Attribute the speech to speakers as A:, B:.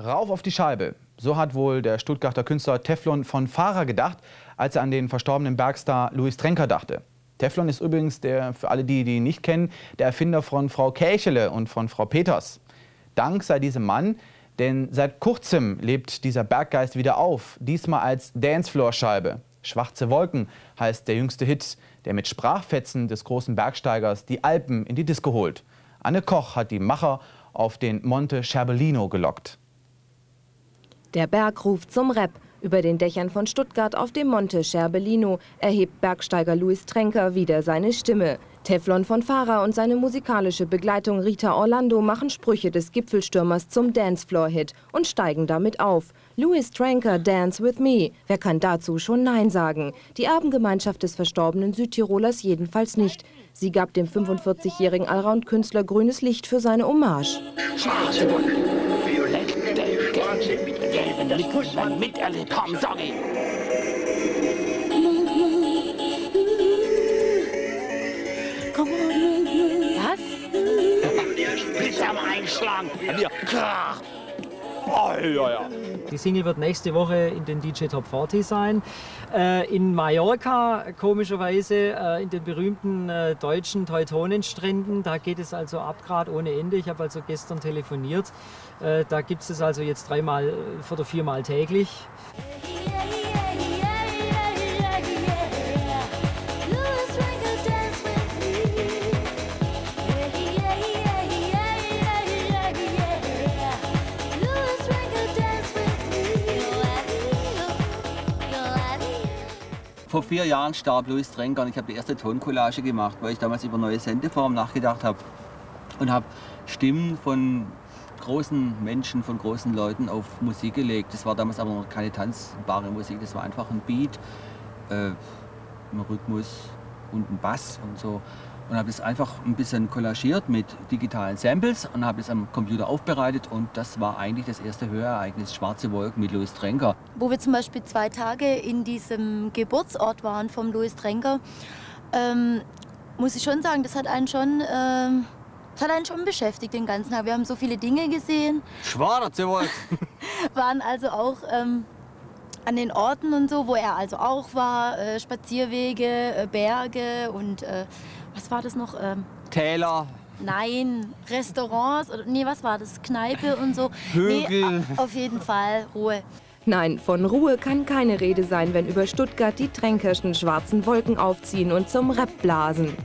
A: Rauf auf die Scheibe. So hat wohl der Stuttgarter Künstler Teflon von Fahrer gedacht, als er an den verstorbenen Bergstar Louis Trenker dachte. Teflon ist übrigens der, für alle die, die ihn nicht kennen, der Erfinder von Frau Kächele und von Frau Peters. Dank sei diesem Mann, denn seit kurzem lebt dieser Berggeist wieder auf, diesmal als Dancefloor-Scheibe. Schwarze Wolken heißt der jüngste Hit, der mit Sprachfetzen des großen Bergsteigers die Alpen in die Disco holt. Anne Koch hat die Macher auf den Monte Scherbellino gelockt.
B: Der Berg ruft zum Rap. Über den Dächern von Stuttgart auf dem Monte Scherbellino erhebt Bergsteiger Louis Tränker wieder seine Stimme. Teflon von Fahrer und seine musikalische Begleitung Rita Orlando machen Sprüche des Gipfelstürmers zum Dancefloor-Hit und steigen damit auf. Louis Tranker, Dance with Me. Wer kann dazu schon Nein sagen? Die Abendgemeinschaft des verstorbenen Südtirolers jedenfalls nicht. Sie gab dem 45-jährigen Allround-Künstler grünes Licht für seine Hommage.
C: Schwarze Wolken, violett, gelb, mit gelben Lippen, miterlebt haben, sag ich.
B: Was?
C: Blitz am Einschlagen. Wir, krach.
D: Die Single wird nächste Woche in den DJ Top 40 sein. Äh, in Mallorca, komischerweise, äh, in den berühmten äh, deutschen Teutonenstränden. Da geht es also ab gerade ohne Ende. Ich habe also gestern telefoniert. Äh, da gibt es also jetzt dreimal äh, oder viermal täglich.
E: Vor vier Jahren starb Louis Trenker und ich habe die erste Toncollage gemacht, weil ich damals über neue Sendeformen nachgedacht habe und habe Stimmen von großen Menschen, von großen Leuten auf Musik gelegt. Das war damals aber noch keine tanzbare Musik, das war einfach ein Beat, äh, ein Rhythmus und ein Bass und so und habe es einfach ein bisschen kollagiert mit digitalen Samples und habe es am Computer aufbereitet und das war eigentlich das erste Hörereignis Schwarze Wolken mit Louis Trenker.
F: Wo wir zum Beispiel zwei Tage in diesem Geburtsort waren vom Louis Trenker, ähm, muss ich schon sagen, das hat einen schon, ähm, das hat einen schon beschäftigt den ganzen Tag. Wir haben so viele Dinge gesehen.
E: Schwarze Wolken!
F: waren also auch ähm, an den Orten und so, wo er also auch war, äh, Spazierwege, äh, Berge und äh, was war das noch? Ähm,
E: Täler.
F: Nein, Restaurants oder nee, was war das? Kneipe und so.
E: Hügel.
F: Nee, auf jeden Fall Ruhe.
B: Nein, von Ruhe kann keine Rede sein, wenn über Stuttgart die Tränkerschen schwarzen Wolken aufziehen und zum Rap blasen.